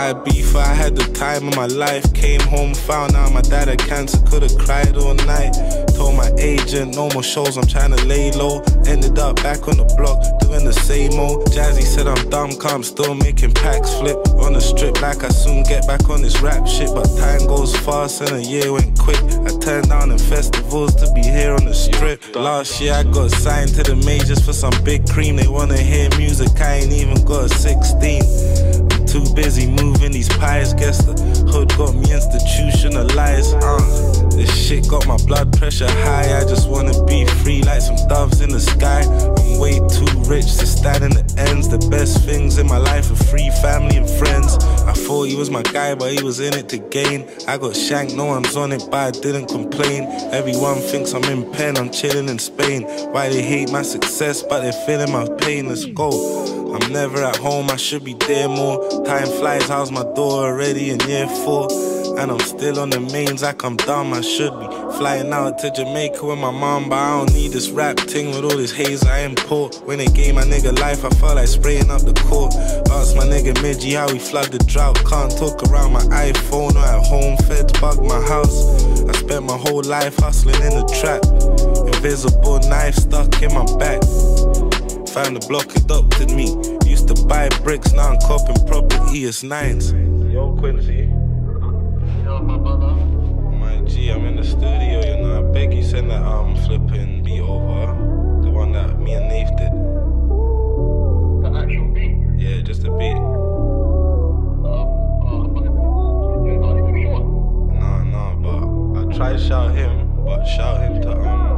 I beef, I had the time of my life. Came home, found out my dad had cancer, could've cried all night. Told my agent, no more shows, I'm trying to lay low. Ended up back on the block, doing the same old. Jazzy said I'm dumb, I'm still making packs flip. On the strip, like I soon get back on this rap shit. But time goes fast and a year went quick. I turned down in festivals to be here on the strip. Last year I got signed to the majors for some big cream. They wanna hear music, I ain't even got 16. Busy moving these pies. Guess the hood got me institutionalized. Uh, this shit got my blood pressure high. I just wanna be free like some doves in the sky. I'm way too rich to stand in the ends. The best things in my life are free family and friends. I thought he was my guy, but he was in it to gain. I got shanked, no one's on it, but I didn't complain. Everyone thinks I'm in pen, I'm chilling in Spain. Why they hate my success, but they're feeling my pain. Let's go. I'm never at home, I should be there more. Time flies, how's my door already in year four? And I'm still on the mains like I'm dumb, I should be flying out to Jamaica with my mom, but I don't need this rap thing with all this haze I import. When they gave my nigga life, I felt like spraying up the court. Ask my nigga Midgie how he flood the drought. Can't talk around my iPhone or at home, feds bug my house. I spent my whole life hustling in the trap. Invisible knife stuck in my back. Found the block, adopted me. Used to buy bricks, now I'm copping property, it's nines. Yo, Quincy. Yo, my brother. My G, I'm in the studio, you know. I beg you send that um flipping beat over. The one that me and Nate did. The actual beat. Yeah, just a beat. Uh, uh, but you're not even sure. No, no, but I tried shout him, but shout him to um